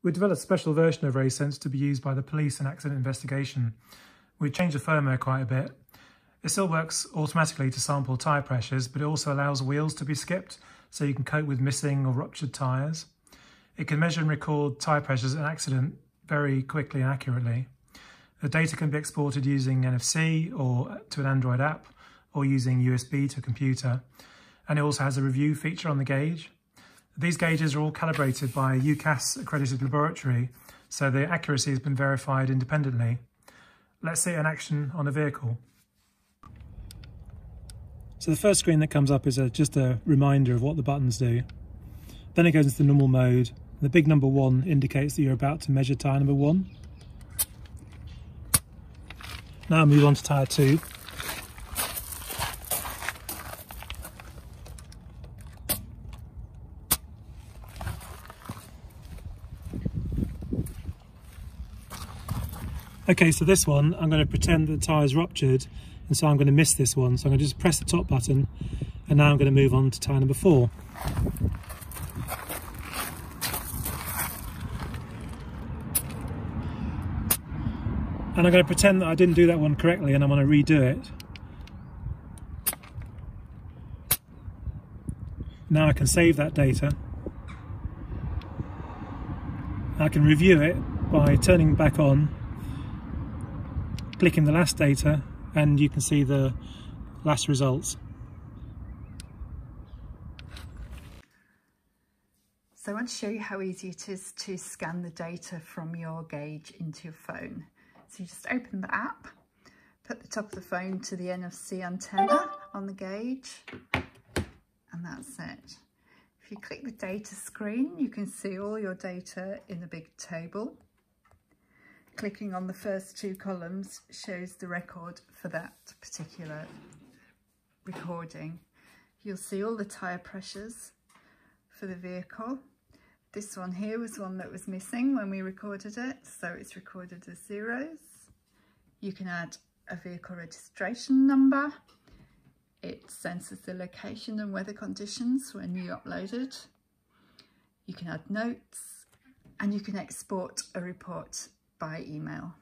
We developed a special version of RaceSense to be used by the police in accident investigation. We changed the firmware quite a bit. It still works automatically to sample tyre pressures, but it also allows wheels to be skipped so you can cope with missing or ruptured tyres. It can measure and record tyre pressures in accident very quickly and accurately. The data can be exported using NFC or to an Android app or using USB to a computer. And it also has a review feature on the gauge. These gauges are all calibrated by a UKAS accredited laboratory, so the accuracy has been verified independently. Let's see it in action on a vehicle. So the first screen that comes up is a, just a reminder of what the buttons do. Then it goes into the normal mode. The big number one indicates that you're about to measure tyre number one. Now move on to tyre two. Okay, so this one, I'm going to pretend the tyre is ruptured, and so I'm going to miss this one. So I'm going to just press the top button, and now I'm going to move on to tyre number four. And I'm going to pretend that I didn't do that one correctly, and I'm going to redo it. Now I can save that data. I can review it by turning back on clicking the last data and you can see the last results. So I want to show you how easy it is to scan the data from your gauge into your phone. So you just open the app, put the top of the phone to the NFC antenna on the gauge, and that's it. If you click the data screen, you can see all your data in a big table clicking on the first two columns shows the record for that particular recording. You'll see all the tyre pressures for the vehicle. This one here was one that was missing when we recorded it, so it's recorded as zeros. You can add a vehicle registration number. It senses the location and weather conditions when you upload it. You can add notes and you can export a report by email.